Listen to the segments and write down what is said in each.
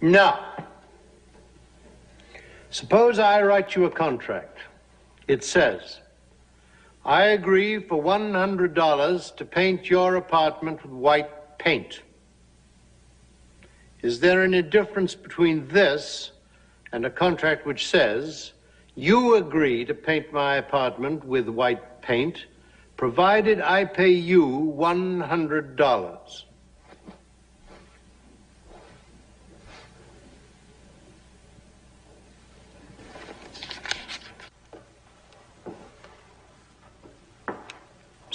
Now, suppose I write you a contract. It says, I agree for $100 to paint your apartment with white paint. Is there any difference between this and a contract which says, you agree to paint my apartment with white paint, provided I pay you $100?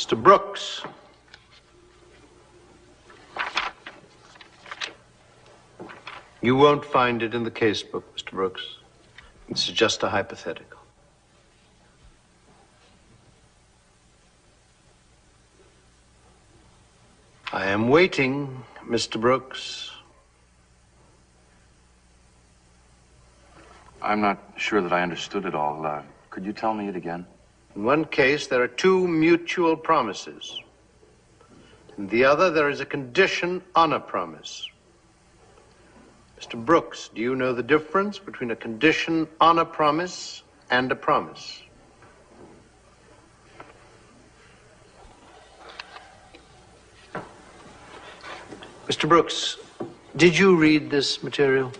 Mr. Brooks. You won't find it in the casebook, Mr. Brooks. This is just a hypothetical. I am waiting, Mr. Brooks. I'm not sure that I understood it all. Uh, could you tell me it again? In one case, there are two mutual promises. In the other, there is a condition on a promise. Mr. Brooks, do you know the difference between a condition on a promise and a promise? Mr. Brooks, did you read this material?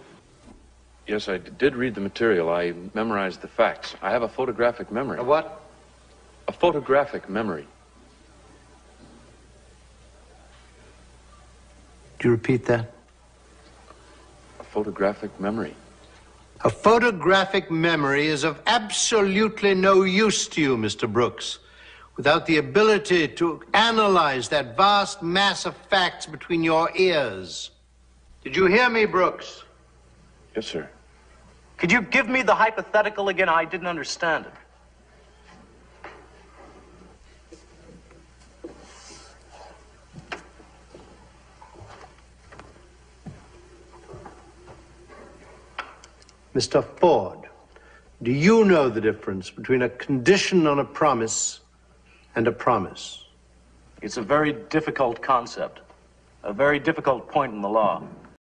Yes, I did read the material. I memorized the facts. I have a photographic memory. A what? Photographic memory. Do you repeat that? A photographic memory. A photographic memory is of absolutely no use to you, Mr. Brooks, without the ability to analyze that vast mass of facts between your ears. Did you hear me, Brooks? Yes, sir. Could you give me the hypothetical again? I didn't understand it. Mr. Ford, do you know the difference between a condition on a promise and a promise? It's a very difficult concept, a very difficult point in the law.